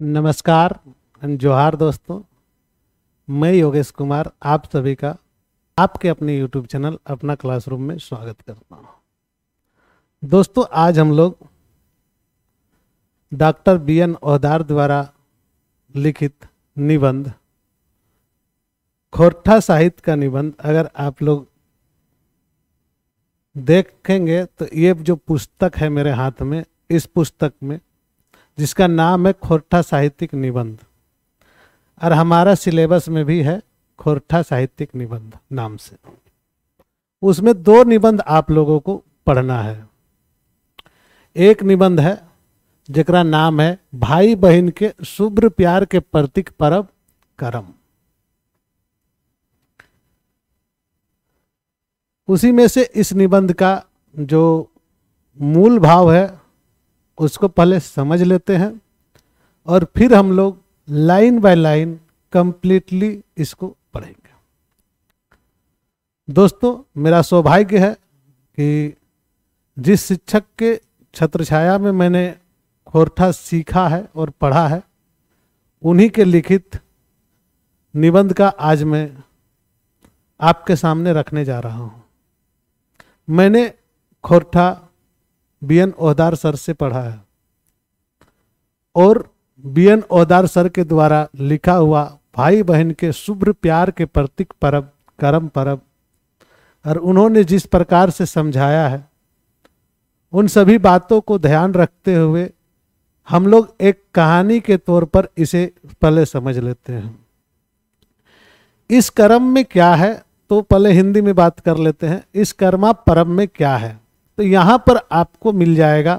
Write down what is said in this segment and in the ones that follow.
नमस्कार, जोहार दोस्तों। मैं योगेश कुमार, आप सभी का आपके अपने यूट्यूब चैनल अपना क्लासरूम में स्वागत करता हूँ। दोस्तों, आज हम लोग डॉक्टर बी एन ओहदार द्वारा लिखित निबंध, खोरठा साहित्य का निबंध अगर आप लोग देखेंगे तो ये जो पुस्तक है मेरे हाथ में, इस पुस्तक में जिसका नाम है खोरठा साहित्यिक निबंध। और हमारा सिलेबस में भी है खोरठा साहित्यिक निबंध नाम से। उसमें दो निबंध आप लोगों को पढ़ना है। एक निबंध है जरा नाम है, भाई बहन के शुभ्र प्यार के प्रतीक परब करम। उसी में से इस निबंध का जो मूल भाव है उसको पहले समझ लेते हैं और फिर हम लोग लाइन बाय लाइन कंप्लीटली इसको पढ़ेंगे। दोस्तों, मेरा सौभाग्य है कि जिस शिक्षक के छत्र छाया में मैंने खोरठा सीखा है और पढ़ा है, उन्हीं के लिखित निबंध का आज मैं आपके सामने रखने जा रहा हूँ। मैंने Khortha B N Ohdar sir से पढ़ा है। और बी एन ओहदार सर के द्वारा लिखा हुआ भाई बहन के शुभ्र प्यार के प्रतीक परब, करम परब, और उन्होंने जिस प्रकार से समझाया है, उन सभी बातों को ध्यान रखते हुए हम लोग एक कहानी के तौर पर इसे पहले समझ लेते हैं। इस कर्म में क्या है तो पहले हिंदी में बात कर लेते हैं, इस कर्मा परम में क्या है? तो यहाँ पर आपको मिल जाएगा,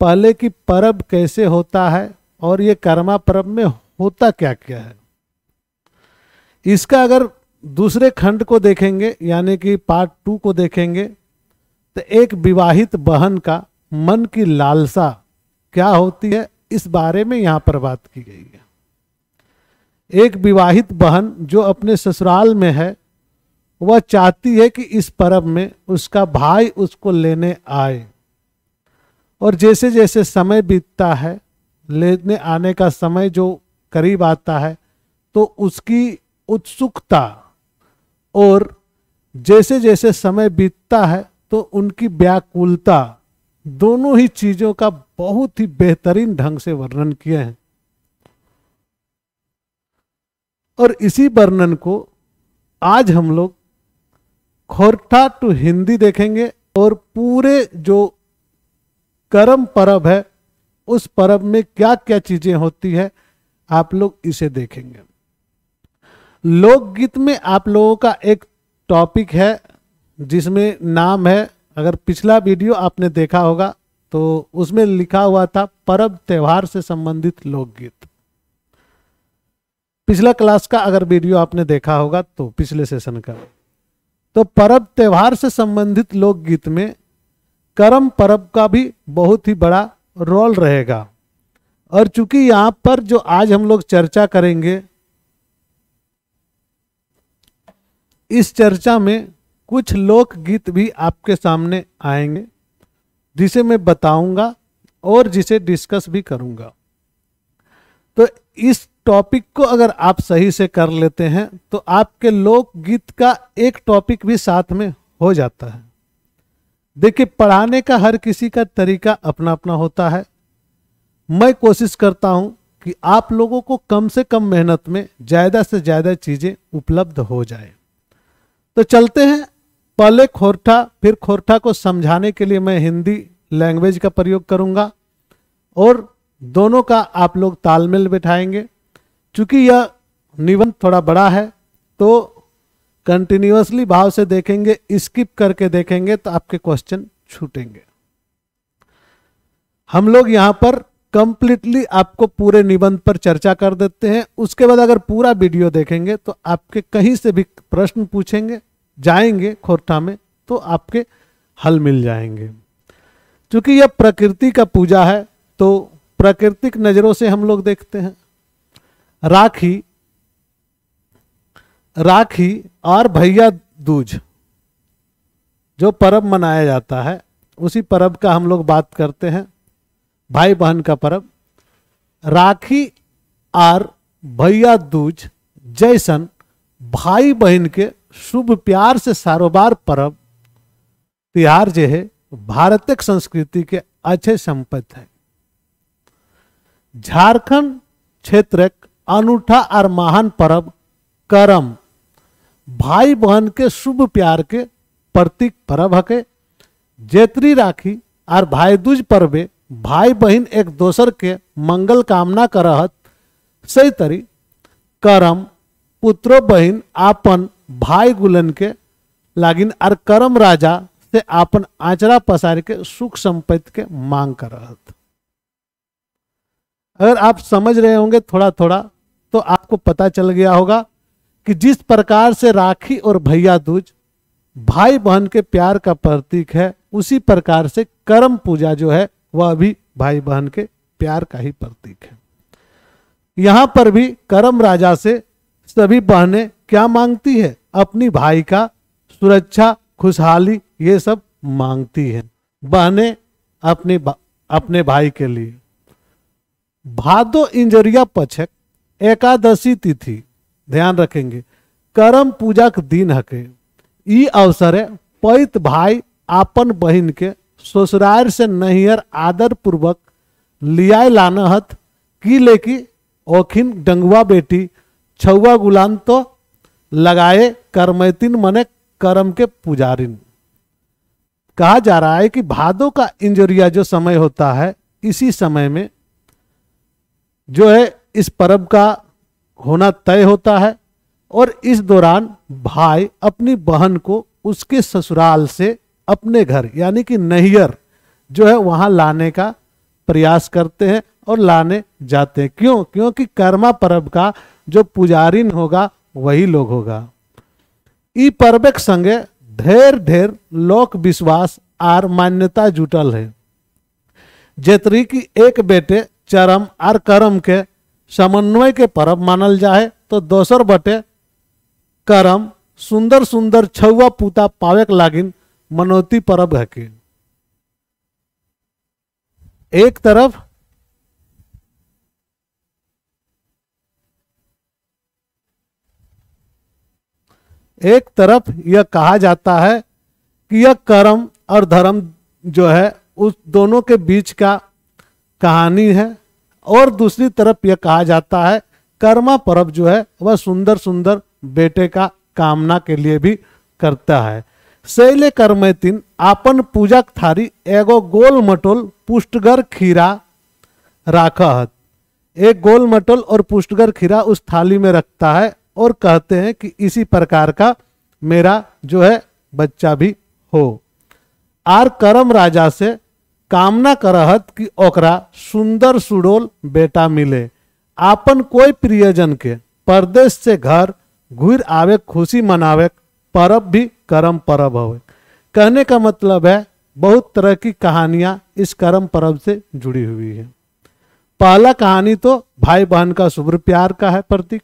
पहले की परब कैसे होता है और ये कर्मा परब में होता क्या क्या है। इसका अगर दूसरे खंड को देखेंगे, यानी कि पार्ट टू को देखेंगे तो एक विवाहित बहन का मन की लालसा क्या होती है, इस बारे में यहाँ पर बात की गई है। एक विवाहित बहन जो अपने ससुराल में है वह चाहती है कि इस पर्व में उसका भाई उसको लेने आए। और जैसे जैसे समय बीतता है, लेने आने का समय जो करीब आता है तो उसकी उत्सुकता और जैसे जैसे समय बीतता है तो उनकी व्याकुलता दोनों ही चीज़ों का बहुत ही बेहतरीन ढंग से वर्णन किए हैं। और इसी वर्णन को आज हम लोग खोरठा टू हिंदी देखेंगे और पूरे जो कर्म परब है, उस परब में क्या क्या चीज़ें होती है, आप लोग इसे देखेंगे। लोकगीत में आप लोगों का एक टॉपिक है, जिसमें नाम है, अगर पिछला वीडियो आपने देखा होगा तो उसमें लिखा हुआ था, परब त्योहार से संबंधित लोकगीत। पिछला क्लास का अगर वीडियो आपने देखा होगा तो पिछले सेशन का। तो परब त्योहार से संबंधित लोकगीत में करम परब का भी बहुत ही बड़ा रोल रहेगा। और चूँकि यहाँ पर जो आज हम लोग चर्चा करेंगे, इस चर्चा में कुछ लोकगीत भी आपके सामने आएँगे, जिसे मैं बताऊँगा और जिसे डिस्कस भी करूँगा। तो इस टॉपिक को अगर आप सही से कर लेते हैं तो आपके लोकगीत का एक टॉपिक भी साथ में हो जाता है। देखिए, पढ़ाने का हर किसी का तरीका अपना अपना होता है। मैं कोशिश करता हूँ कि आप लोगों को कम से कम मेहनत में ज़्यादा से ज़्यादा चीज़ें उपलब्ध हो जाए। तो चलते हैं पहले खोरठा, फिर खोरठा को समझाने के लिए मैं हिंदी लैंग्वेज का प्रयोग करूँगा और दोनों का आप लोग तालमेल बैठाएँगे। चूँकि यह निबंध थोड़ा बड़ा है तो कंटिन्यूसली भाव से देखेंगे स्किप करके देखेंगे तो आपके क्वेश्चन छूटेंगे। हम लोग यहाँ पर कंप्लीटली आपको पूरे निबंध पर चर्चा कर देते हैं। उसके बाद अगर पूरा वीडियो देखेंगे तो आपके कहीं से भी प्रश्न पूछेंगे, जाएँगे खोरठा में तो आपके हल मिल जाएँगे। क्योंकि यह प्रकृति का पूजा है तो प्राकृतिक नज़रों से हम लोग देखते हैं। राखी राखी और भैया दूज, जो पर्व मनाया जाता है, उसी पर्व का हम लोग बात करते हैं भाई बहन का पर्व राखी और भैया दूज, जैसन भाई बहन के शुभ प्यार से सारोबार परब, तिहार जो है भारतीय संस्कृति के अच्छे संपत्ति है। झारखंड क्षेत्र अनूठा और महान पर्व करम। भाई बहन के शुभ प्यार के प्रतीक पर्व हके। जेतरी राखी और भाई दूज पर्वे भाई बहन एक दोसर के मंगल कामना करहत। सही तरी करम पुत्रो बहन आपन भाई गुलन के लागिन और करम राजा से आपन आचरा पसार के सुख संपत्ति के मांग करहत। अगर आप समझ रहे होंगे थोड़ा थोड़ा तो आपको पता चल गया होगा कि जिस प्रकार से राखी और भैया दूज भाई बहन के प्यार का प्रतीक है, उसी प्रकार से कर्म पूजा जो है, वह भी भाई बहन के प्यार का ही प्रतीक है। यहाँ पर भी करम राजा से सभी बहनें क्या मांगती है? अपनी भाई का सुरक्षा, खुशहाली, ये सब मांगती है। बहनें अपने अपने भाई के लिए। भादो इंजरिया पक्षक एकादशी तिथि, ध्यान रखेंगे, करम पूजा के दिन हके। अवसर पैत भाई आपन बहन के ससुराल से नहियर आदर पूर्वक लिया लानहत की लेकी ओखिन डंगुआ बेटी छुआ गुलाम तो लगाए करमैतिन मने करम के पुजारिन। कहा जा रहा है कि भादो का इंजरिया जो समय होता है, इसी समय में जो है इस पर्व का होना तय होता है और इस दौरान भाई अपनी बहन को उसके ससुराल से अपने घर, यानी कि नैयर जो है वहाँ लाने का प्रयास करते हैं और लाने जाते हैं। क्यों? क्योंकि कर्मा पर्व का जो पुजारिन होगा, वही लोग होगा। ई पर्व के संगे ढेर ढेर लोक विश्वास आर मान्यता जुटल है। जेतरी की एक बेटे चरम और कर्म के समन्वय के पर्व मानल जाए तो दोसर बटे कर्म सुंदर सुंदर छुआ पूता पावे लागिन मनोती पर्व है के एक तरफ़ एक तरफ़ यह कहा जाता है कि यह कर्म और धर्म जो है, उस दोनों के बीच का कहानी है। और दूसरी तरफ़ यह कहा जाता है, कर्मा पर्व जो है, वह सुंदर सुंदर बेटे का कामना के लिए भी करता है। शैले कर्मैतिन, आपन पूजक थारी एगो गोल मटोल पुष्टगर खीरा राखत एक गोल मटोल और पुष्टगर खीरा उस थाली में रखता है और कहते हैं कि इसी प्रकार का मेरा जो है बच्चा भी हो। आर करम राजा से कामना करहत कि ओकरा सुंदर सुडोल बेटा मिले। आपन कोई प्रियजन के परदेश से घर घुर आवे खुशी मनावे परब भी करम परब हो कहने का मतलब है, बहुत तरह की कहानियाँ इस करम परब से जुड़ी हुई है। पहला कहानी तो भाई बहन का शुभ्र प्यार का है प्रतीक।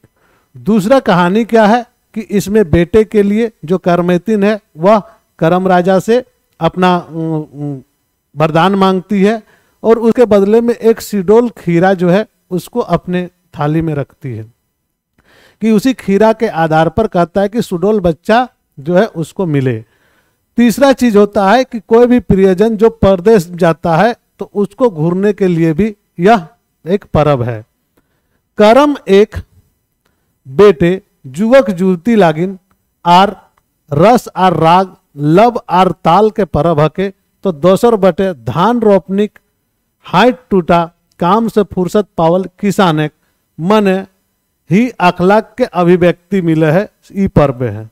दूसरा कहानी क्या है कि इसमें बेटे के लिए जो कर्मेतिन है, वह करम राजा से अपना वरदान मांगती है और उसके बदले में एक सिडोल खीरा जो है, उसको अपने थाली में रखती है। कि उसी खीरा के आधार पर कहता है कि सुडोल बच्चा जो है, उसको मिले। तीसरा चीज़ होता है कि कोई भी प्रियजन जो परदेश जाता है तो उसको घूरने के लिए भी यह एक परब है। करम एक, बेटे, जुवक जुलती लागिन, आर रस आर राग लब आर ताल के परब हके तो दोसर बटे धान रोपनिक हाइट टूटा काम से फुर्सत पावल किसान मन ही अखलाक के अभिव्यक्ति मिले है, ई पर्व है।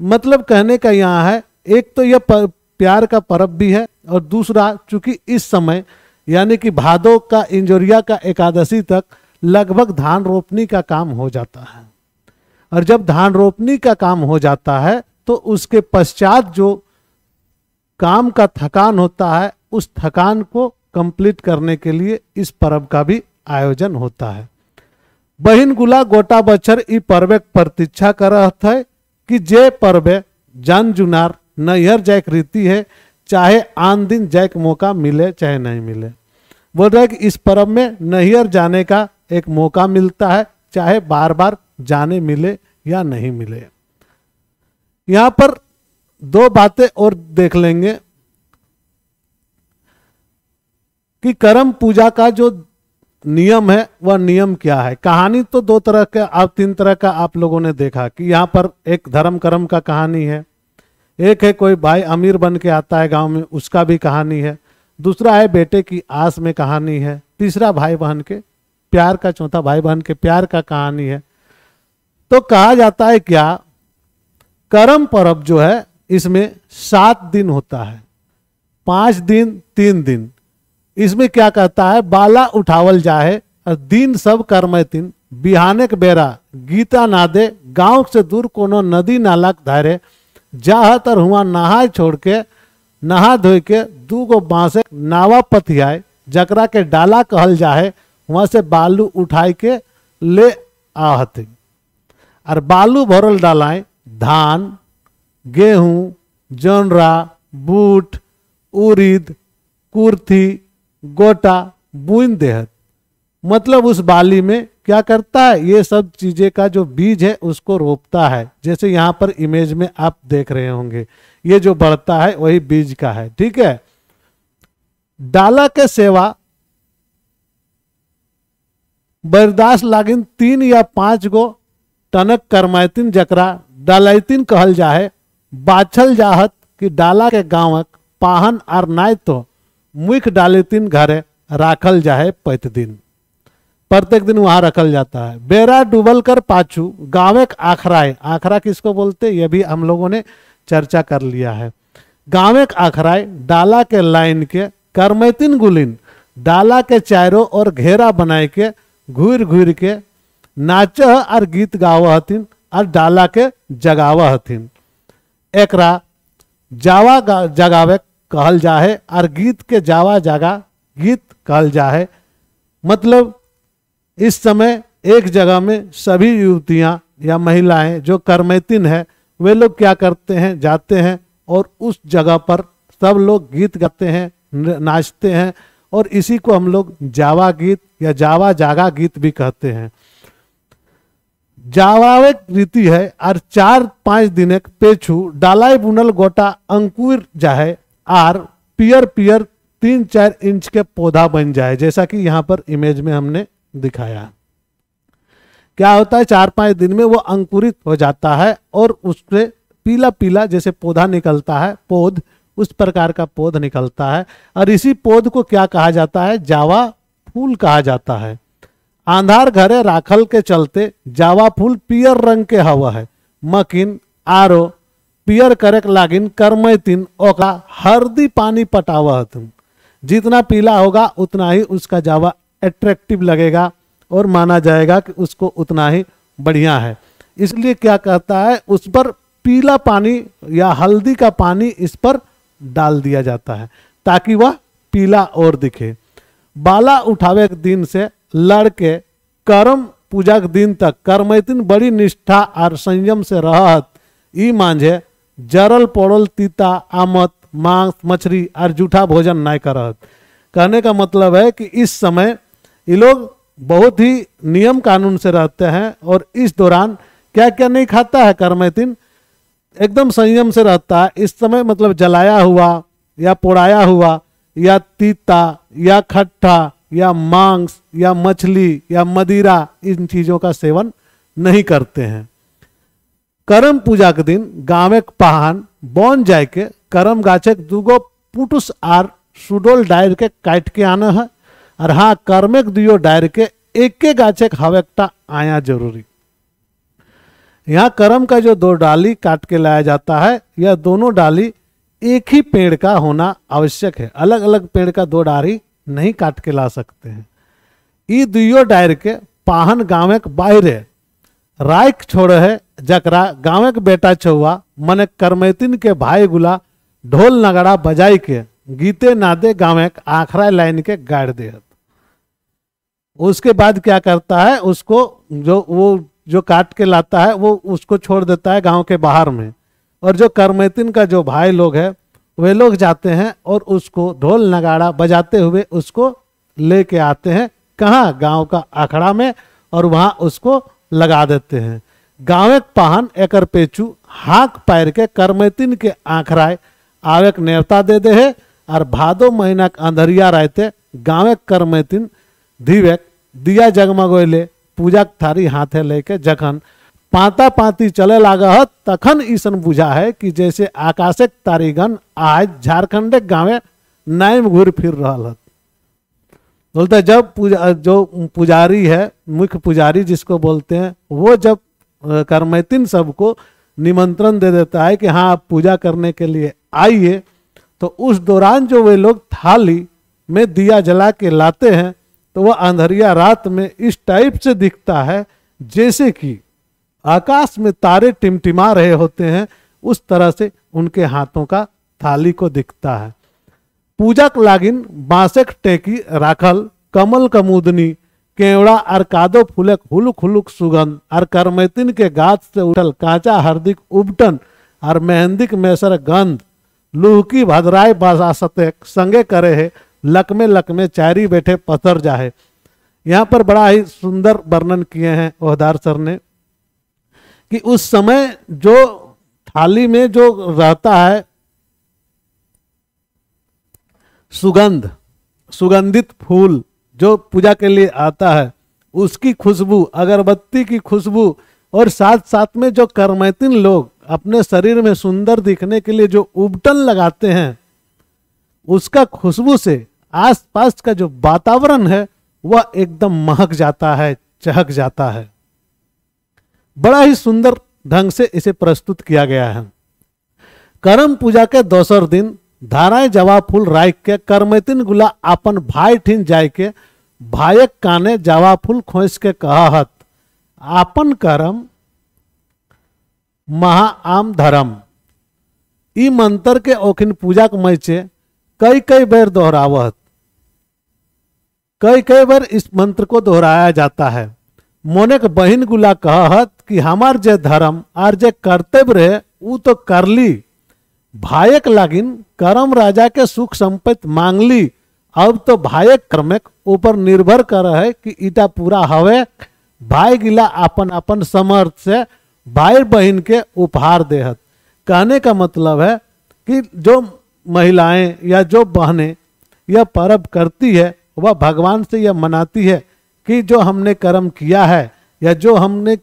मतलब कहने का यहाँ है, एक तो यह प्यार का पर्व भी है, और दूसरा, चूँकि इस समय, यानी कि भादो का इंजोरिया का एकादशी तक लगभग धान रोपनी का काम हो जाता है। और जब धान रोपनी का काम हो जाता है तो उसके पश्चात जो काम का थकान होता है, उस थकान को कंप्लीट करने के लिए इस पर्व का भी आयोजन होता है। बहिन गुला गोटा बच्छर ई पर्व प्रतीक्षा कर रहा है कि जे पर्व जन जुनार नैहर जैक रीति है, चाहे आन दिन जैक मौका मिले, चाहे नहीं मिले। बोल रहे कि इस पर्व में नैहर जाने का एक मौका मिलता है, चाहे बार बार जाने मिले या नहीं मिले। यहाँ पर दो बातें और देख लेंगे कि कर्म पूजा का जो नियम है, वह नियम क्या है? कहानी तो दो तरह के, आप तीन तरह का आप लोगों ने देखा कि यहाँ पर एक धर्म कर्म का कहानी है। एक है कोई भाई अमीर बन के आता है गाँव में, उसका भी कहानी है। दूसरा है बेटे की आस में कहानी है। तीसरा भाई बहन के प्यार का चौथा भाई बहन के प्यार का कहानी है। तो कहा जाता है क्या, करम पर्व जो है इसमें सात दिन होता है। पाँच दिन, तीन दिन। इसमें क्या कहता है? बाला उठावल जाए और दिन सब कर्म तीन। बिहाने के बेरा, गीता नादे गाँव से दूर कोनो नदी नाला धारे। जाहत और हुआ नहा छोड़ के नहा धोए के दू गो बांसे नावा पथियाए, जकरा के डाला कहल जाए वहाँ से बालू उठाए के ले आहते। और बालू भरल डालाए, धान गेहूँ, जनरा, बूट, उरीद, कुर्थी, गोटा बुन देहत मतलब उस बाली में क्या करता है? ये सब चीज़ें का जो बीज है, उसको रोपता है। जैसे यहाँ पर इमेज में आप देख रहे होंगे, ये जो बढ़ता है, वही बीज का है, ठीक है? डाला के सेवा, बरदास लागिन तीन या पाँच गो टनक करमायतीन जकरा डालैतीन कहल जाए बाछल जाहत कि डाला के गांवक पाहन आर नाय तो मुख डालेतीन घरे राखल जाए पैत दिन। प्रत्येक दिन वहाँ रखल जाता है। बेरा डूबल कर पाछू गाँव एक आखराए आखरा किसको बोलते? ये भी हम लोगों ने चर्चा कर लिया है। गाँव एक आखराए डाला के लाइन के करमैतिन गुलिन, डाला के चारों और घेरा बनाए के घूर घूर के नाच और गीत गाव हथिन और डाला के जगाव हथिन। एकरा जावा जगावे कहल जा है और गीत के जावा जागा गीत कहल जा है मतलब इस समय एक जगह में सभी युवतियाँ या महिलाएँ जो कर्मैतिन है, वे लोग क्या करते हैं, जाते हैं और उस जगह पर सब लोग गीत गाते हैं नाचते हैं और इसी को हम लोग जावा गीत या जावा जागा गीत भी कहते हैं। जावावेक रीति है और चार पाँच दिन पेछू डालाई बुनल गोटा अंकुर जाए आर पियर पियर तीन चार इंच के पौधा बन जाए, जैसा कि यहाँ पर इमेज में हमने दिखाया। क्या होता है, चार पाँच दिन में वो अंकुरित हो जाता है और उससे पीला पीला जैसे पौधा निकलता है, पौध, उस प्रकार का पौध निकलता है। और इसी पौध को क्या कहा जाता है? जावा फूल कहा जाता है। आंधार घरे राखल के चलते जावा फूल पियर रंग के हवा है। मकिन, आरो, पियर करक लागिन करमैतिन ओका हरदी पानी पटावा तुम जितना पीला होगा, उतना ही उसका जावा एट्रैक्टिव लगेगा और माना जाएगा कि उसको उतना ही बढ़िया है। इसलिए क्या कहता है, उस पर पीला पानी या हल्दी का पानी इस पर डाल दिया जाता है, ताकि वह पीला और दिखे। बाला उठावे दिन से लड़के कर्म पूजा के दिन तक कर्मैतिन बड़ी निष्ठा और संयम से रहत। ई मांझे जरल पोड़ल तीता, आमत, मांस मछली और जूठा भोजन नहीं करत। कहने का मतलब है कि इस समय ये लोग बहुत ही नियम कानून से रहते हैं और इस दौरान क्या क्या नहीं खाता है कर्मैतिन? एकदम संयम से रहता है। इस समय मतलब जलाया हुआ या पोड़ाया हुआ या तीता या खट्टा या मांस या मछली या मदिरा, इन चीज़ों का सेवन नहीं करते हैं। करम पूजा के दिन गाँव पहान, बन जाए के करम गाछे दूगो पुटुस आर सुडोल डायर के काट के आना है, और हाँ कर्मेक दियो डायर के एक के गाछे हवेकटा आया ज़रूरी। यहाँ करम का जो दो डाली काट के लाया जाता है, यह दोनों डाली एक ही पेड़ का होना आवश्यक है। अलग अलग पेड़ का दो डाली नहीं काट के ला सकते हैं। ई दुयो डायर के पाहन गाँव के बाहर राइक छोड़ है, जकरा गाँव के बेटा छुआ मन करमैतिन के भाई गुला, ढोल नगड़ा बजाई के गीते नादे गाँव के आखरा लाइन के गाड़ दे उसके बाद क्या करता है, उसको जो, वो जो काट के लाता है, वो उसको छोड़ देता है गाँव के बाहर में। और जो करमैतिन का जो भाई लोग है वे लोग जाते हैं और उसको ढोल नगाड़ा बजाते हुए उसको लेके आते हैं। कहाँ? गाँव का आखड़ा में और वहाँ उसको लगा देते हैं। गाँव एक पहन एकर पेचू हाक पैर के करमैतिन के आंखराय आवेक नेवता दे दे है और भादो महीना के अंधरिया रहते गाँव एक करमैतिन धीवेक दिया जगमगोले पूजा थारी हाथे लेके जखन पाता पाती चले लागत तखन ईसन बुझा है कि जैसे आकाशिक तारीगन आज झारखंड गाँव नए में घूर फिर रहा है बोलते, जब पूजा, जो पुजारी है, मुख्य पुजारी जिसको बोलते हैं, वो जब करमैतिन सबको निमंत्रण दे देता है कि हाँ आप पूजा करने के लिए आइए तो उस दौरान जो वे लोग थाली में दिया जला के लाते हैं तो वह अंधरिया रात में इस टाइप से दिखता है, जैसे कि आकाश में तारे टिमटिमा रहे होते हैं, उस तरह से उनके हाथों का थाली को दिखता है। पूजक लागिन बांसक टेकी, राखल, कमल कमुदनी, केवड़ा और कादो फूलक हुलुक हुलुक सुगंध, और करमैतिन के गाछ से उठल कांचा हरदिक उबटन, और मेहंदिक मैसर गंध। लुहकी भद्राय बासाते संगे करे है, लकमे लकमे चारी बैठे पत्थर जाहे। यहाँ पर बड़ा ही सुंदर वर्णन किए हैं ओहदार सर ने। कि उस समय जो थाली में जो रहता है, सुगंध, सुगंधित फूल जो पूजा के लिए आता है, उसकी खुशबू, अगरबत्ती की खुशबू और साथ साथ में जो करमैतिन लोग अपने शरीर में सुंदर दिखने के लिए जो उबटन लगाते हैं, उसका खुशबू से आसपास का जो वातावरण है, वह एकदम महक जाता है, चहक जाता है। बड़ा ही सुंदर ढंग से इसे प्रस्तुत किया गया है। करम पूजा के दोसर दिन धाराएँ जवा फूल राख के करमैतिन गुला अपन भाई ठिन जाय के भायक काने जवा फूल खोस के कहत, आपन करम महा आम धर्म। ई मंत्र के ओखिन पूजा के मैचे कई कई बार दोहरावत कई कई बार इस मंत्र को दोहराया जाता है। मोने बहन गुला कहत कि हमार जे धर्म आर जे कर्तव्य रहे वो तो कर ली। भायक लागिन करम राजा के सुख संपत्ति मांग ली। अब तो भायक कर्म ऊपर निर्भर कर है कि ईटा पूरा हवे। भाई गिला अपन अपन समर्थ से भाई बहन के उपहार देहत कहने का मतलब है कि जो महिलाएँ या जो बहनें यह पर्व करती है, वह भगवान से यह मनाती है कि जो हमने कर्म किया है या जो हमने,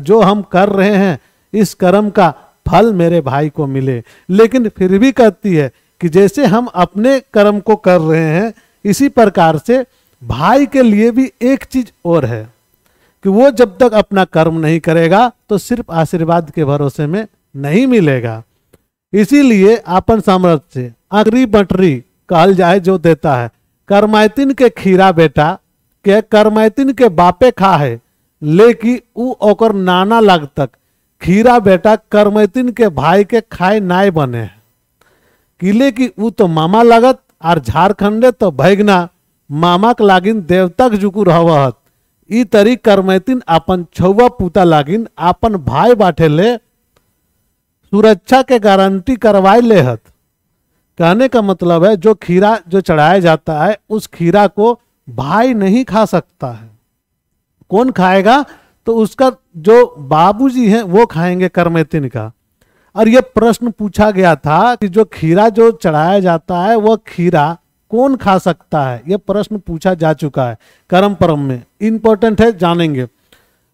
जो हम कर रहे हैं, इस कर्म का फल मेरे भाई को मिले। लेकिन फिर भी कहती है कि जैसे हम अपने कर्म को कर रहे हैं, इसी प्रकार से भाई के लिए भी एक चीज़ और है कि वो जब तक अपना कर्म नहीं करेगा तो सिर्फ़ आशीर्वाद के भरोसे में नहीं मिलेगा। इसीलिए अपन सामर्थ्य अगरी बटरी कहल जाए जो देता है, करमायतिन के खीरा बेटा के करमैतिन के बापे खा है लेकिन उ ओकर नाना लग तक, खीरा बेटा करमैतिन के भाई के खाए नाय बने। किले की उ तो मामा लगत और झारखंडे तो भैगना मामा के लागिन देवतक जुकुर हवहत। ई तरी करमैतिन अपन छुआ पुता लागिन अपन भाई बाटे ले, सुरक्षा के गारंटी करवाए लेहत। कहने का मतलब है, जो खीरा जो चढ़ाया जाता है, उस खीरा को भाई नहीं खा सकता है। कौन खाएगा? तो उसका जो बाबूजी हैं, वो खाएँगे करमेतिन का। और ये प्रश्न पूछा गया था कि जो खीरा जो चढ़ाया जाता है, वह खीरा कौन खा सकता है? यह प्रश्न पूछा जा चुका है कर्म परम में। इंपॉर्टेंट है, जानेंगे।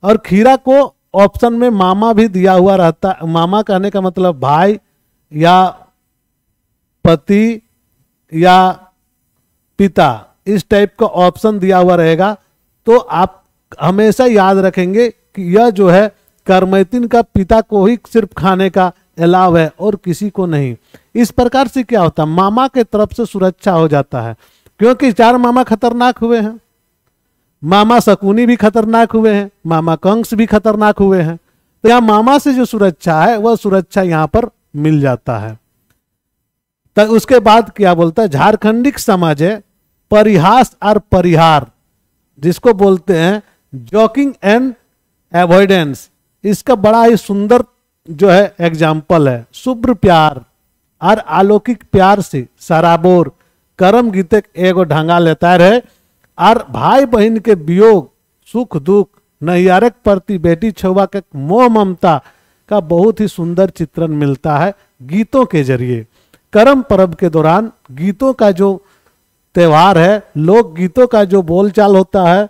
और खीरा को ऑप्शन में मामा भी दिया हुआ रहता है। मामा कहने का मतलब भाई या पति या पिता, इस टाइप का ऑप्शन दिया हुआ रहेगा। तो आप हमेशा याद रखेंगे कि यह जो है, करमैतिन का पिता को ही सिर्फ़ खाने का अलाव है और किसी को नहीं। इस प्रकार से क्या होता है? मामा के तरफ़ से सुरक्षा हो जाता है, क्योंकि चार मामा खतरनाक हुए हैं। मामा शकुनी भी खतरनाक हुए हैं, मामा कंस भी खतरनाक हुए हैं। तो यहाँ मामा से जो सुरक्षा है, वह सुरक्षा यहाँ पर मिल जाता है। तो उसके बाद क्या बोलता है? झारखंडिक समाज है, परिहास और परिहार, जिसको बोलते हैं जॉकिंग एंड एवॉइडेंस इसका बड़ा ही सुंदर जो है एग्ज़ाम्पल है। शुभ्र प्यार और अलौकिक प्यार से सराबोर करम गीतक एगो ढंगा लेता रहे और भाई बहन के वियोग, सुख, दुख, नैयारक प्रति बेटी छुआ के मोह ममता का बहुत ही सुंदर चित्रण मिलता है गीतों के ज़रिए। करम पर्व के दौरान गीतों का जो त्यौहार है, लोक गीतों का जो बोलचाल होता है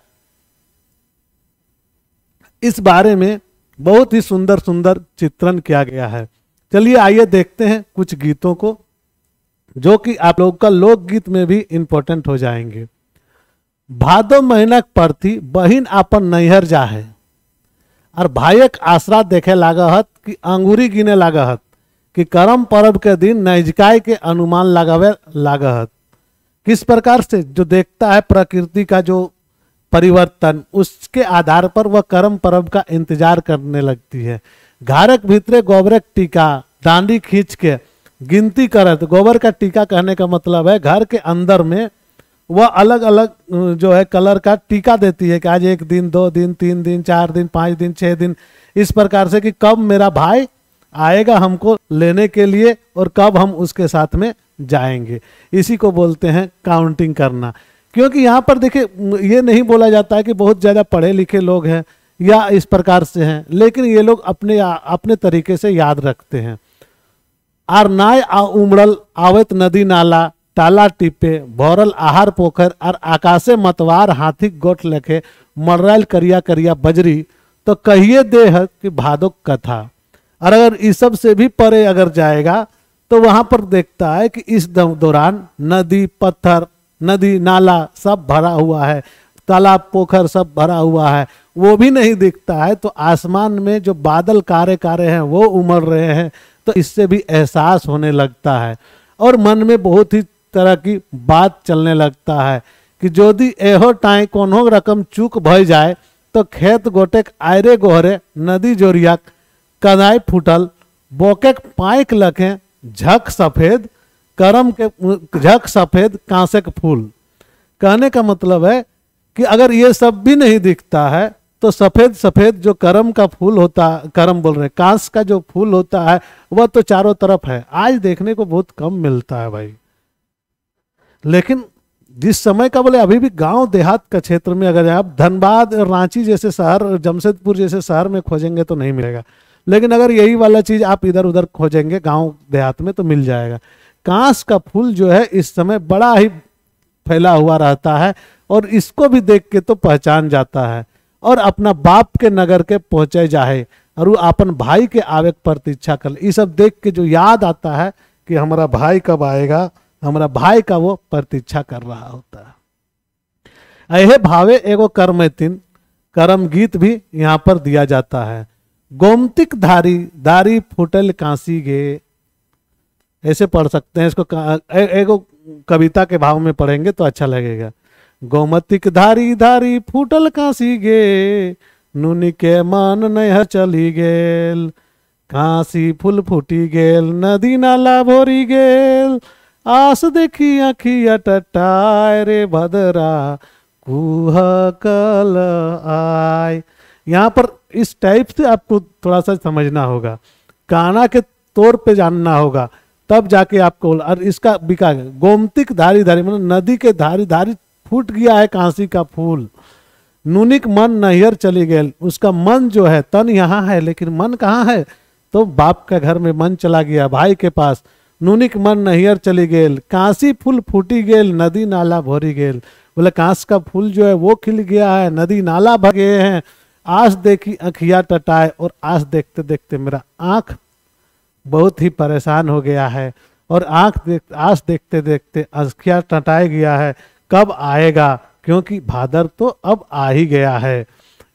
इस बारे में बहुत ही सुंदर सुंदर चित्रण किया गया है। चलिए आइए देखते हैं कुछ गीतों को, जो कि आप लोग का लोकगीत में भी इंपॉर्टेंट हो जाएँगे। भादो महीना परथी बहिन आपन नैहर जा है और भाइक आसरा देखे लागत कि अंगूरी गिने लागत कि करम पर्व के दिन नैजकाय के अनुमान लगावे लागत किस प्रकार से जो देखता है प्रकृति का जो परिवर्तन, उसके आधार पर वह कर्म पर्व का इंतज़ार करने लगती है। घारक भीतरे गोबरक टीका डांडी खींच के गिनती करत, गोबर का टीका कहने का मतलब है, घर के अंदर में वह अलग अलग जो है कलर का टीका देती है कि आज एक दिन, दो दिन, तीन दिन, चार दिन, पाँच दिन छः दिन। इस प्रकार से कि कब मेरा भाई आएगा हमको लेने के लिए और कब हम उसके साथ में जाएँगे। इसी को बोलते हैं काउंटिंग करना। क्योंकि यहाँ पर देखिए ये नहीं बोला जाता है कि बहुत ज़्यादा पढ़े लिखे लोग हैं या इस प्रकार से हैं, लेकिन ये लोग अपने अपने तरीके से याद रखते हैं। आर नाय आ उमड़ल, आवत नदी नाला, टाला टिपे, भौरल आहार पोखर और आकाशे मतवार हाथी गोट लेके मरल करिया करिया बजरी तो कहिए दे है कि भादो कथा। और अगर इस सबसे भी परे अगर जाएगा तो वहाँ पर देखता है कि इस दौरान नदी, पत्थर नदी, नाला सब भरा हुआ है, तालाब, पोखर सब भरा हुआ है, वो भी नहीं दिखता है तो आसमान में जो बादल कारे कारे हैं, वो उमड़ रहे हैं तो इससे भी एहसास होने लगता है। और मन में बहुत ही तरह की बात चलने लगता है कि यदि एहो टाई कोनो रकम चूक भय जाए तो खेत गोटेक आयरे गोहरे, नदी जोरिया कदाई फूटल, बोकेक पाइक लखें, झक सफ़ेद करम के झक सफ़ेद, कांसे के फूल। कहने का मतलब है कि अगर ये सब भी नहीं दिखता है तो सफ़ेद सफ़ेद जो करम का फूल होता, करम बोल रहे कांस का जो फूल होता है, वह तो चारों तरफ़ है। आज देखने को बहुत कम मिलता है भाई। लेकिन जिस समय का बोले, अभी भी गाँव देहात का क्षेत्र में अगर आप धनबाद, रांची जैसे शहर, जमशेदपुर जैसे शहर में खोजेंगे तो नहीं मिलेगा। लेकिन अगर यही वाला चीज़ आप इधर उधर खोजेंगे, गाँव देहात में तो मिल जाएगा। कांस का फूल जो है इस समय बड़ा ही फैला हुआ रहता है और इसको भी देख के तो पहचान जाता है और अपना बाप के नगर के पहुँचे जाए और वो अपन भाई के आवे प्रतीक्षा कर ये सब देख के जो याद आता है कि हमारा भाई कब आएगा, हमारा भाई का वो प्रतीक्षा कर रहा होता है। अहे भावे एगो कर्म तीन, कर्म गीत भी यहाँ पर दिया जाता है। गोमतिक धारी, दारी फुटल कांसी गे ऐसे पढ़ सकते हैं, इसको एगो कविता के भाव में पढ़ेंगे तो अच्छा लगेगा। गोमतिक धारी धारी फूटल कांसी गे, नुनी के मन नहर चली गेल। कांसी फूल फूटी गेल, नदी नाला भोरी गेल। आस देखी अखिया टटाए रे भदरा, कुह कल आय यहाँ पर इस टाइप से आपको थोड़ा सा समझना होगा। काना के तौर पे जानना होगा। तब जाके आपको और इसका बिका गोमतिक धारी धारी मतलब नदी के धारी धारी फूट गया है कांसी का फूल। नूनिक मन नहर चली गए। उसका मन जो है, तन यहाँ है, लेकिन मन कहाँ है? तो बाप के घर में मन चला गया, भाई के पास। नूनिक मन नहर चली गेल कांसी फूल फूटी गेल नदी नाला भरी गेल बोले, कांस का फूल जो है, वो खिल गया है, नदी नाला भगे हैं। आस देखी अखिया टटाए और आस देखते देखते मेरा आँख बहुत ही परेशान हो गया है और आँख देख, आस देखते देखते अखिया टटाए गया है, कब आएगा? क्योंकि भादर तो अब आ ही गया है।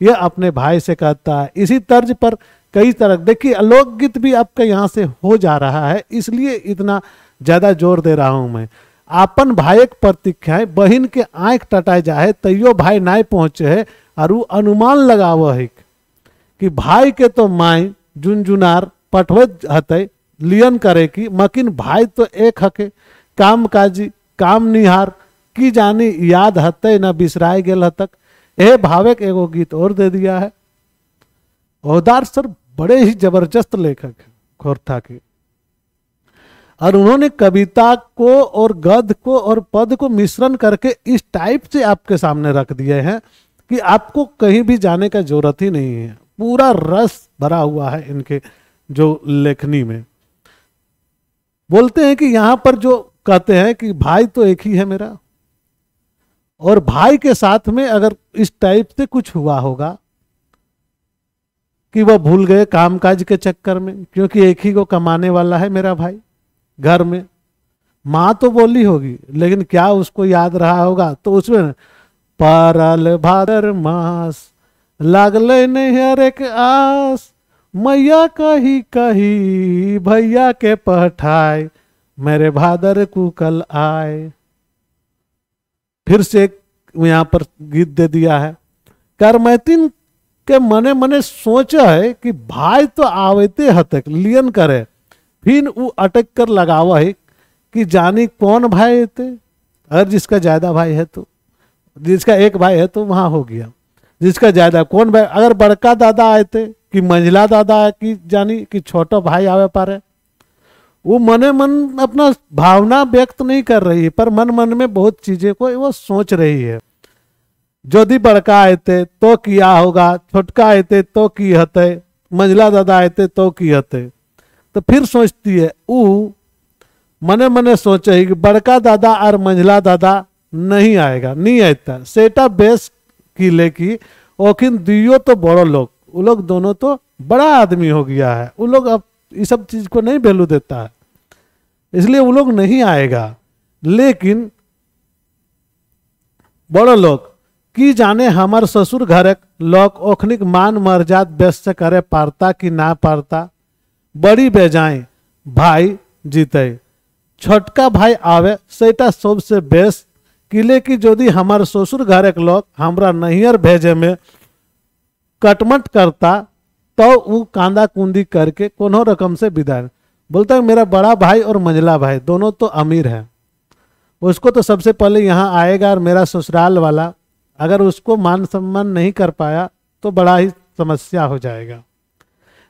यह अपने भाई से कहता है, इसी तर्ज पर कई तरह, देखिए लोकगीत भी आपका यहाँ से हो जा रहा है, इसलिए इतना ज़्यादा ज़ोर दे रहा हूँ मैं। आपन भाई प्रतीक्षा बहन के आँख टटाए जाए तैयो भाई नाय पहुँचे है, और वो अनुमान लगाव है कि भाई के तो माई, जुनजुनार पठवत हते, लियन करे की मकिन भाई तो एक हके। काम काजी, काम निहार, की जानी याद हते न बिसराए गेल हतक। ए भावे के एगो गीत और दे दिया है। ओदार सर बड़े ही ज़बरदस्त लेखक है, खोरथा के। और उन्होंने कविता को और गद्य को और पद को मिश्रण करके इस टाइप से आपके सामने रख दिए हैं कि आपको कहीं भी जाने का ज़रूरत ही नहीं है। पूरा रस भरा हुआ है इनके जो लेखनी में। बोलते हैं कि यहाँ पर जो कहते हैं कि भाई तो एक ही है मेरा, और भाई के साथ में अगर इस टाइप से कुछ हुआ होगा कि वह भूल गए कामकाज के चक्कर में, क्योंकि एक ही को कमाने वाला है मेरा भाई घर में। माँ तो बोली होगी, लेकिन क्या उसको याद रहा होगा? तो उसमें, परल भादर मास, लागले नहीं हर एक आस मैया कही कही, भैया के पठाए मेरे भादर को कुकल आए। फिर से यहाँ पर गीत दे दिया है। करमैतिन के मने मने सोचा है कि भाई तो आवेते हतक, लियन करे। फिर वो अटक कर लगावा है कि जानी कौन भाई थे अगर जिसका ज़्यादा भाई है तो? जिसका एक भाई है तो वहाँ हो गया। जिसका ज़्यादा कौन भाई? अगर बड़का दादा आए थे कि मंझला दादा की जानी कि छोटा भाई आवे पारे। वो मने मन अपना भावना व्यक्त नहीं कर रही है पर मन मन में बहुत चीज़ें को वो सोच रही है। यदि बड़का थे तो किया होगा, छोटका थे तो की हते, मंझला दादा थे तो की हते। तो फिर सोचती है, ऊ मने मने सोचे कि बड़का दादा और मंझला दादा नहीं आएगा, नहीं आता सेटा बेस की लेकी, ओखिन दियो तो बड़ो लोग। वो लोग दोनों तो बड़ा आदमी हो गया है। वो लोग अब इस सब चीज़ को नहीं वैल्यू देता है। इसलिए वो लोग नहीं आएगा। लेकिन बड़ो लोग, की जाने हमार ससुर घर लोग ओखनिक मान मर्जात व्यस्त करे पारता कि ना पारता। बड़ी बेजाए भाई जीते। छोटका भाई आवे सेटा सबसे बेस्ट। किले की यदि हमार ससुर घर एक लोग हमरा नैहर भेजे में कटमट करता तो वो कांदा कुंदी करके कोनो रकम से विदाई बोलता है, मेरा बड़ा भाई और मंझला भाई, दोनों तो अमीर है। उसको तो सबसे पहले यहाँ आएगा और मेरा ससुराल वाला, अगर उसको मान सम्मान नहीं कर पाया तो बड़ा ही समस्या हो जाएगा।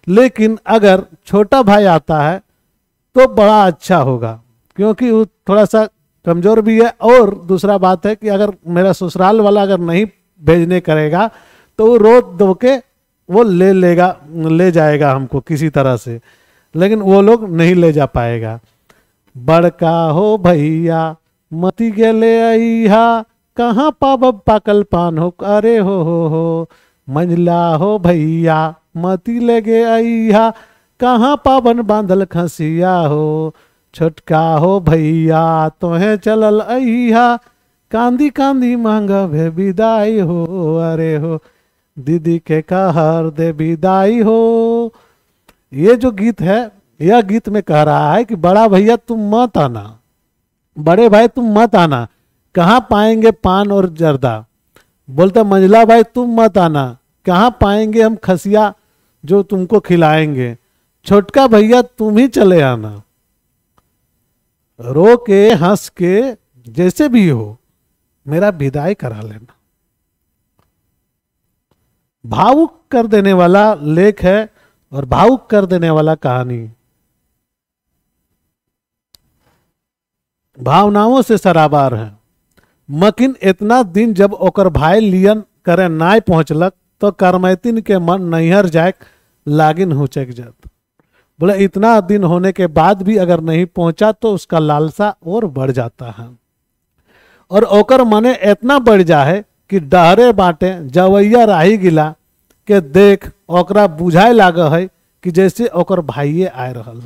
लेकिन अगर छोटा भाई आता है तो बड़ा अच्छा होगा, क्योंकि वो थोड़ा सा कमज़ोर भी है। और दूसरा बात है कि अगर मेरा ससुराल वाला अगर नहीं भेजने करेगा तो वो रो दो के वो ले लेगा, ले जाएगा हमको किसी तरह से। लेकिन वो लोग नहीं ले जा पाएगा। बड़का हो भैया, मती गेले अहा कहाँ पाब पाकल पान हो? अरे हो हो हो, मंझला हो भैया, मती लगे अहा कहाँ पावन बांधल खसिया हो? छोटका हो भैया, तोहे चलल अहा कांदी कांदी मांगा भे विदाई हो, अरे हो। दीदी के कहर दे विदाई हो। ये जो गीत है, यह गीत में कह रहा है कि बड़ा भैया तुम मत आना, बड़े भाई तुम मत आना, कहाँ पाएँगे पान और जर्दा? बोलते, मंझला भाई तुम मत आना, कहाँ पाएँगे हम खसिया जो तुमको खिलाएँगे? छोटका भैया तुम ही चले आना। रो के, हंस के, जैसे भी हो, मेरा विदाई करा लेना। भावुक कर देने वाला लेख है और भावुक कर देने वाला कहानी। भावनाओं से सराबार है। मकिन इतना दिन जब ओकर भाई लियन करे नाय पहुंचलक तो करमैतिन के मन नैहर जाए लागिन हुचक जात। बोले, इतना दिन होने के बाद भी अगर नहीं पहुँचा तो उसका लालसा और बढ़ जाता है। और ओकर मने इतना बढ़ जाए कि डहरे बाटे, जवैया राही गिला, के देख ओकरा बुझाए लाग है कि जैसे ओकर भाइये आए रहल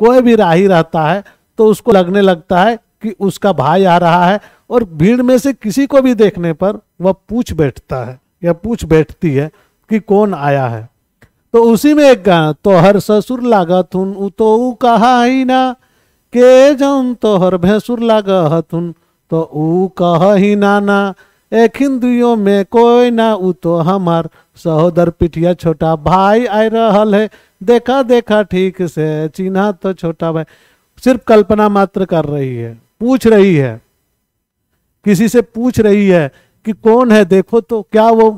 कोई भी राही रहता है तो उसको लगने लगता है कि उसका भाई आ रहा है, और भीड़ में से किसी को भी देखने पर वह पूछ बैठता है, या पूछ बैठती है कि कौन आया है। तो उसी में एक गाना तो हर ससुर लागत हूँ तो कहा ही ना। के जौन तो हर भैंसुर लागत हूँ तो ऊ कह ही ना ना। एक हिंदुओं में कोई ना ऊ तो हमार सहोदर पिटिया छोटा भाई आ रहल है। देखा देखा, ठीक से। चिन्हा तो छोटा भाई। सिर्फ़ कल्पना मात्र कर रही है। पूछ रही है। किसी से पूछ रही है कि कौन है? देखो तो क्या वो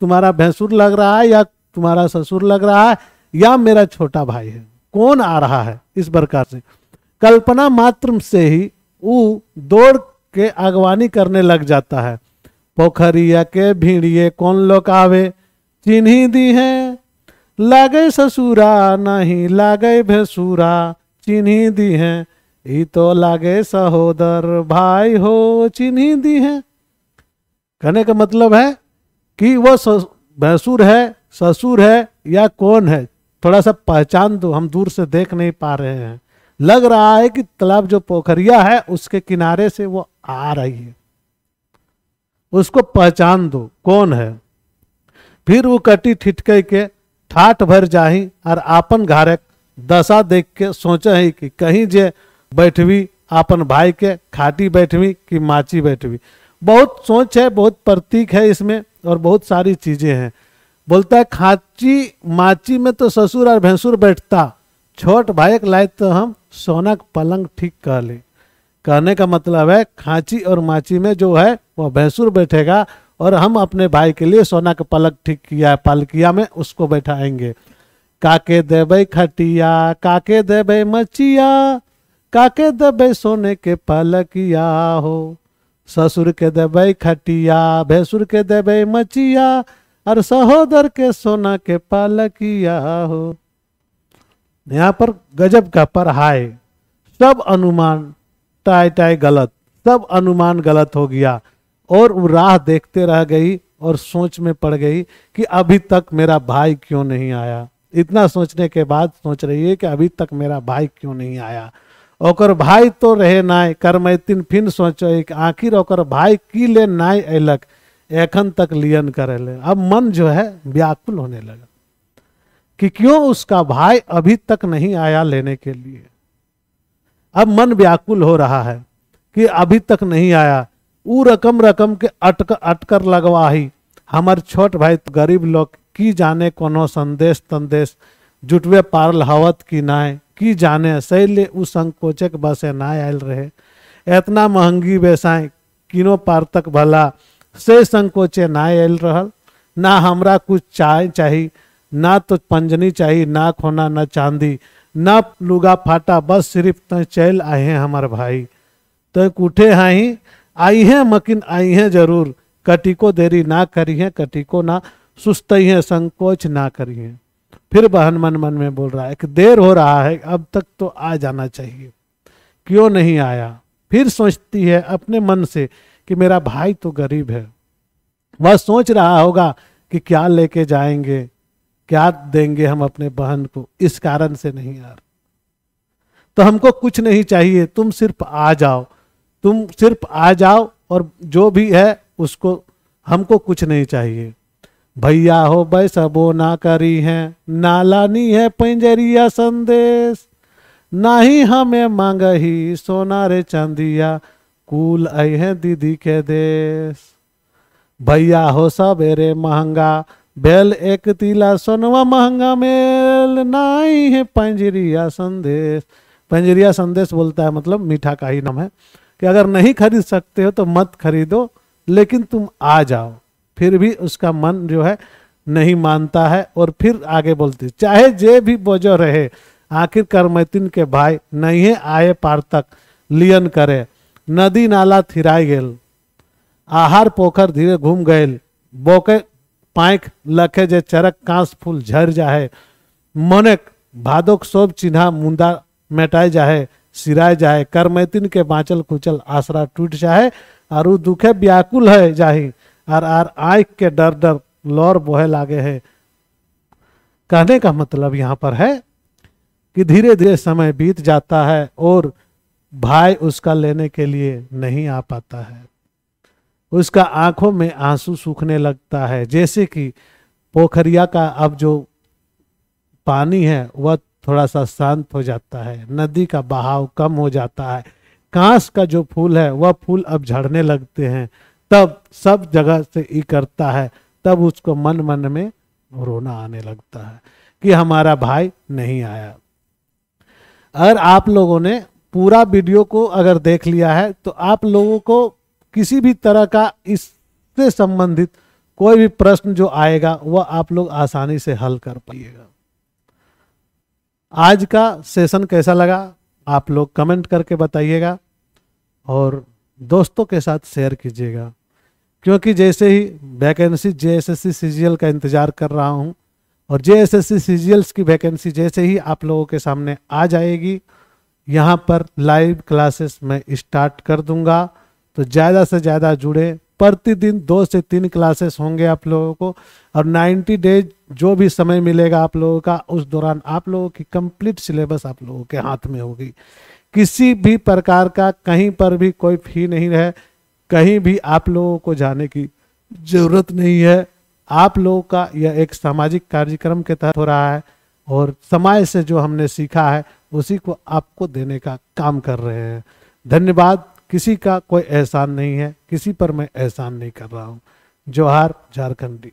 तुम्हारा भैंसुर लग रहा है या तुम्हारा ससुर लग रहा है या मेरा छोटा भाई है? कौन आ रहा है इस प्रकार से? कल्पना मात्र से ही वो दौड़ के अगवानी करने लग जाता है। पोखरिया के भीड़िए कौन लोग आवे? चिन्ही दी है। लागे ससुरा, नहीं लागे भैसुरा, चिन्ही दी है। ई तो लागे सहोदर भाई हो, चिन्ही दी है। कहने का मतलब है कि वो भैंसुर है, ससुर है या कौन है? थोड़ा सा पहचान दो हम दूर से देख नहीं पा रहे हैं। लग रहा है कि तालाब जो पोखरिया है, उसके किनारे से वो आ रही है। उसको पहचान दो, कौन है? फिर वो कटी ठिठके के ठाठ भर जाही और आपन घारे दशा देख के सोचे ही कि कहीं जे बैठवी, आपन भाई के खाटी बैठवी कि माची बैठवी। बहुत सोच है, बहुत प्रतीक है इसमें और बहुत सारी चीज़ें हैं। बोलता है, खाची माची में तो ससुर और भैंसुर बैठता, छोट भाई लाए तो हम सोना पलंग ठीक कर ले। कहने का मतलब है, खांची और माची में जो है, वह भैंसुर बैठेगा और हम अपने भाई के लिए सोना का पलक ठीक किया है पालकिया में उसको बैठाएँगे। काके देबे खटिया, काके देबे मचिया, काके देबे सोने के पलकिया हो। ससुर के देबे खटिया, भैंसुर के देबे मचिया, और सहोदर के सोना के पालकिया हो। यहाँ पर गजब का पर हाय, सब अनुमान टाई टाई गलत, सब अनुमान गलत हो गया। और वो राह देखते रह गई और सोच में पड़ गई कि अभी तक मेरा भाई क्यों नहीं आया। इतना सोचने के बाद सोच रही है कि अभी तक मेरा भाई क्यों नहीं आया। ओकर भाई तो रहे नाय करमैतिन फिर सोचो कि आखिर ओकर भाई की ले नाय अयलक एखन तक लियन करे ले। अब मन जो है, व्याकुल होने लगा कि क्यों उसका भाई अभी तक नहीं आया लेने के लिए? अब मन व्याकुल हो रहा है कि अभी तक नहीं आया। ऊ रकम रकम के अटक अटकर लगवाही। हमार छोट भाई तो गरीब लोग, की जाने कोनो संदेश तंदेश, जुटवे पारल हवत की नाय, की जाने सैले उ संकोचक बसे ना आयल रहे। इतना महँगी बेसाए किनो पार तक भला, से संकोचे ना आयल रहल। ना हमरा कुछ चाय चाहिए ना तो पंजनी चाहिए ना खोना, ना चांदी। ना लुगा फाटा, बस सिर्फ़ तो चल आए हैं हमारे भाई। तो उठे हाई आई हैं मकिन, आई हैं ज़रूर। कटी को देरी ना करी है, कटी को ना सुस्त है, संकोच ना करी है। फिर बहन मन मन में बोल रहा है कि देर हो रहा है, अब तक तो आ जाना चाहिए। क्यों नहीं आया? फिर सोचती है अपने मन से कि मेरा भाई तो गरीब है। वह सोच रहा होगा कि क्या लेके जाएँगे। क्या देंगे हम अपने बहन को, इस कारण से नहीं रहा तो हमको कुछ नहीं चाहिए, तुम सिर्फ़ आ जाओ। तुम सिर्फ़ आ जाओ और जो भी है, उसको, हमको कुछ नहीं चाहिए। भैया हो बैसबो ना करी है ना लानी है पंजरिया संदेश। ना ही हमें मांग ही सोना रे चांदिया, कूल आई है दीदी के देश। भैया हो सवेरे महँगा बेल एक तिला सोनवा महँगा मेल नाई है पंजरिया संदेश। पंजरिया संदेश बोलता है मतलब मीठा का ही नाम है। कि अगर नहीं खरीद सकते हो तो मत खरीदो, लेकिन तुम आ जाओ। फिर भी उसका मन जो है, नहीं मानता है और फिर आगे बोलती चाहे जे भी बोझो रहे, आखिर करमैतिन के भाई नहीं है, आए पार तक लियन करे। नदी नाला थिराई गेल, आहार पोखर धीरे घूम गए बोके पाइक लखे जे चरक कांस फूल झर जाए मनेक भादोक सोब चिन्ह मुंदा मेटाए जाए सिराए जाए करमैतिन के बाँचल कुचल आसरा टूट जाए और दुखे व्याकुल है जाही और आर आँख के डर डर लौर बोहे लागे है। कहने का मतलब यहाँ पर है कि धीरे धीरे समय बीत जाता है और भाई उसका लेने के लिए नहीं आ पाता है। उसका आँखों में आँसू सूखने लगता है। जैसे कि पोखरिया का अब जो पानी है, वह थोड़ा सा शांत हो जाता है। नदी का बहाव कम हो जाता है। कांस का जो फूल है, वह फूल अब झड़ने लगते हैं। तब सब जगह से ई करता है। तब उसको मन मन में रोना आने लगता है कि हमारा भाई नहीं आया। अगर आप लोगों ने पूरा वीडियो को अगर देख लिया है तो आप लोगों को किसी भी तरह का इससे संबंधित कोई भी प्रश्न जो आएगा, वह आप लोग आसानी से हल कर पाइएगा। आज का सेशन कैसा लगा, आप लोग कमेंट करके बताइएगा और दोस्तों के साथ शेयर कीजिएगा। क्योंकि जैसे ही वैकेंसी जे एस का इंतज़ार कर रहा हूँ और जे एस की वैकेंसी जैसे ही आप लोगों के सामने आ जाएगी, यहाँ पर लाइव क्लासेस मैं स्टार्ट कर दूँगा। तो ज़्यादा से ज़्यादा जुड़े। प्रतिदिन दो से तीन क्लासेस होंगे आप लोगों को और 90 डेज़ जो भी समय मिलेगा आप लोगों का, उस दौरान आप लोगों की कंप्लीट सिलेबस आप लोगों के हाथ में होगी। किसी भी प्रकार का कहीं पर भी कोई फ़ी नहीं है, कहीं भी आप लोगों को जाने की ज़रूरत नहीं है। आप लोगों का यह एक सामाजिक कार्यक्रम के तहत हो रहा है और समाज से जो हमने सीखा है, उसी को आपको देने का काम कर रहे हैं। धन्यवाद। किसी का कोई एहसान नहीं है, किसी पर मैं एहसान नहीं कर रहा हूँ। जोहार झारखंडी।